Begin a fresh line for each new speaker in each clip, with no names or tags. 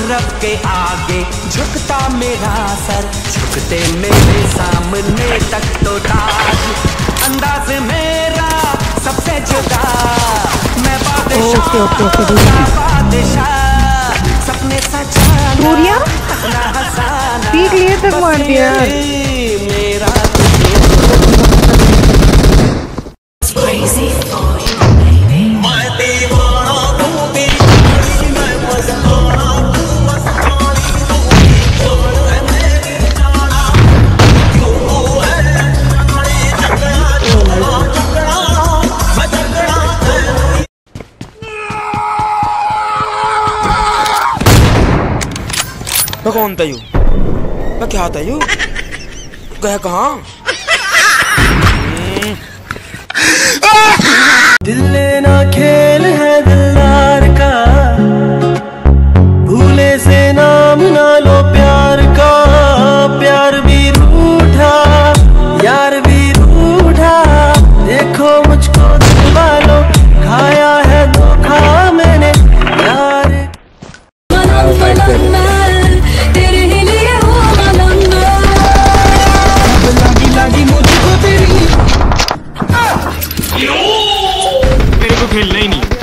रब के आगे झुकता मेरा सर। झुकते मेरे सामने तक तो ताज अंदाज मेरा सबसे जुदा। मैं बादशाह सपने सजाना
सूर्या?
हंसाना।
पीक लिए तक मार दिया
कौन था यू? मैं क्या था यू? गया कहाँ?
दिल लेना खेल है दिलदार का। भूले से नाम ना लो प्यार का। प्यार भी रूठा यार भी रूठा। देखो मुझको वालों खाया है धोखा मैंने। यार
मेरे को खेलना ही नहीं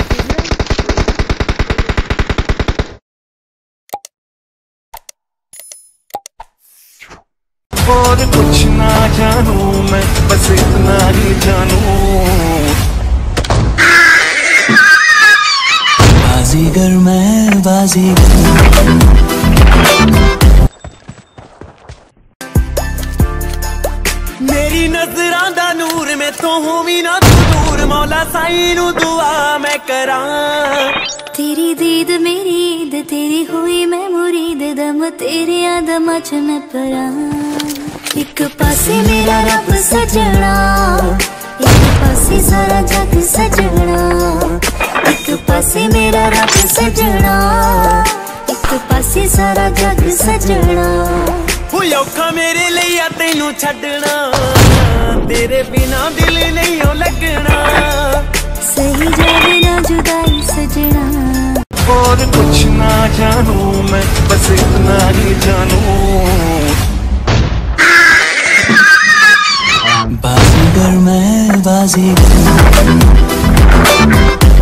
और कुछ ना जानू मैं बस इतना ही जानू बाजीगर मैं बाजीगर ਮੇਰੀ ਨਜ਼ਰਾਂ ਦਾ ਨੂਰ ਮੈਥੋਂ ਹੋਵੀ ਨਾ ਤੂੰ ਦੂਰ ਮੌਲਾ ਸਾਈਂ ਨੂੰ ਦੁਆ ਮੈਂ ਕਰਾਂ।
ਤੇਰੀ ਦੀਦ ਮੇਰੀ ਈਦ ਤੇਰੀ ਹੋਈ ਮੈਂ ਮੁਰੀਦ ਦਮ ਤੇਰੇ ਆਦਮ ਚ ਮੈਂ ਪਰਾਂ। ਇੱਕ ਪਾਸੇ ਮੇਰਾ ਰੱਬ ਸਜਣਾ ਇੱਕ ਪਾਸੇ ਸਾਰਾ ਜਗ ਸਜਣਾ। ਇੱਕ ਪਾਸੇ ਮੇਰਾ ਰੱਬ ਸਜਣਾ ਇੱਕ ਪਾਸੇ ਸਾਰਾ ਜਗ ਸਜਣਾ।
ਹੋ ਔਖਾ ਮੇਰੇ ਲਈ ਆ ਤੈਨੂੰ ਛੱਡਣਾ। ਤੇਰੇ ਬਿਨਾ ਦਿਲ ਨਹੀਂ लगना।
सही जावे ना जुदाई सजना।
और कुछ ना जानू मैं बस इतना ही जानू। बाजीगर मैं बाजीगर।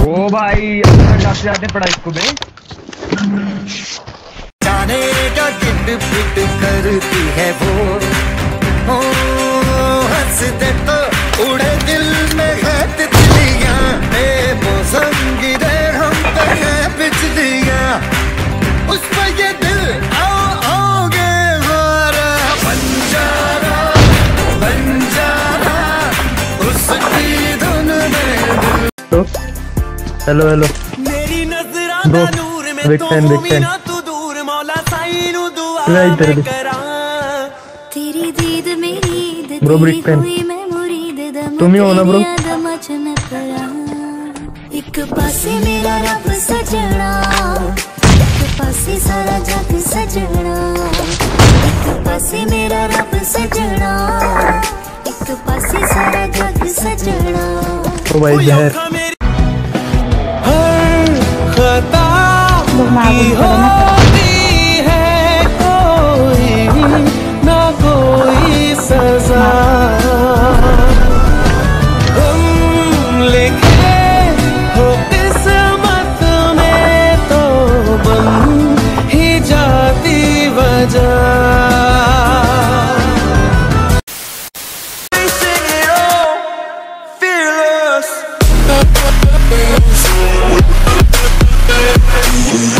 ओ भाई अच्छा जाते पढ़ाई को बे
जाने का टिट पिट करती है वो।
हेलो हेलो मेरी
नजराना
नूर
में बिग टाइम तो तू दूर मौला
साईं
नु
दुआ मैं
करा।
तेरी दीद ब्रो
तुम ही हो ना
ब्रो एक पासे मेरा रब सजना एक पासे सारा जग सजना। एक पासे मेरा रब सजना एक पासे सारा जग सजना।
ओ भाई जहर।
लोग
की
करो ना
होती Yeah.